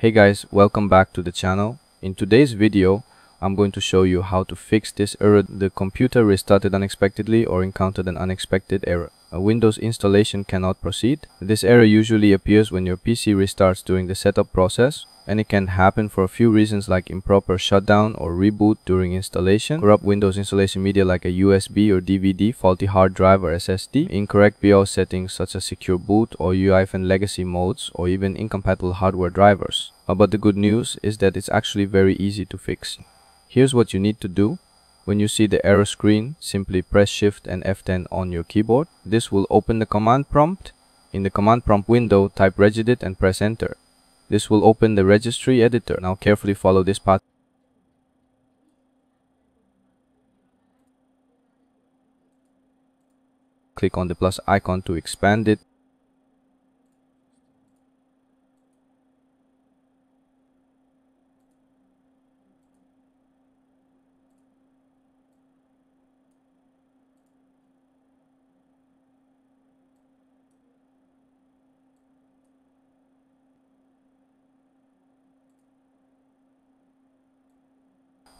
Hey guys, welcome back to the channel. In today's video, I'm going to show you how to fix this error. The computer restarted unexpectedly or encountered an unexpected error. A Windows installation cannot proceed. This error usually appears when your PC restarts during the setup process and it can happen for a few reasons like improper shutdown or reboot during installation, corrupt Windows installation media like a USB or DVD, faulty hard drive or SSD, incorrect BIOS settings such as secure boot or UEFI and legacy modes, or even incompatible hardware drivers. Uh, but the good news is that it's actually very easy to fix. Here's what you need to do. When you see the error screen, simply press Shift and F10 on your keyboard. This will open the command prompt. In the command prompt window, type regedit and press enter. This will open the registry editor. Now carefully follow this path. Click on the plus icon to expand it.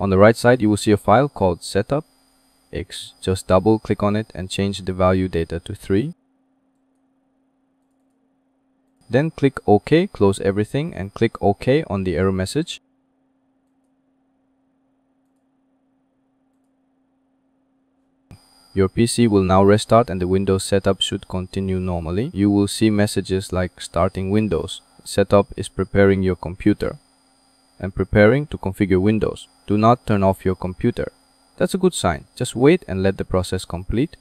On the right side, you will see a file called setup x. Just double click on it and change the value data to 3. Then click OK, close everything and click OK on the error message. Your PC will now restart and the Windows setup should continue normally. You will see messages like starting Windows. Setup is preparing your computer and preparing to configure Windows. Do not turn off your computer. That's a good sign. Just wait and let the process complete.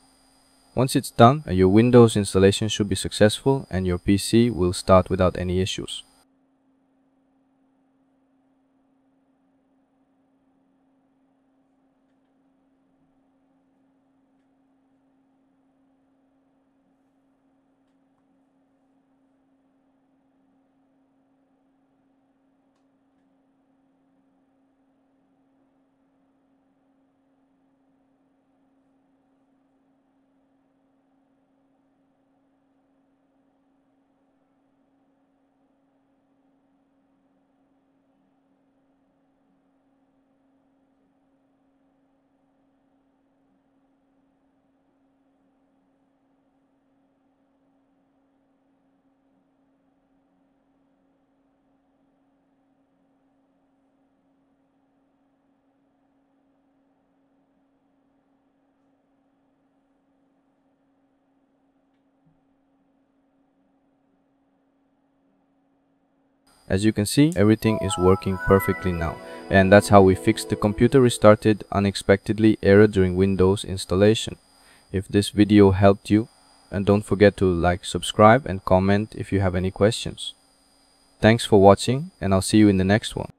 Once it's done, your Windows installation should be successful and your PC will start without any issues. As you can see, everything is working perfectly now. And that's how we fixed the computer restarted unexpectedly error during Windows installation. If this video helped you, and don't forget to like, subscribe and comment if you have any questions. Thanks for watching and I'll see you in the next one.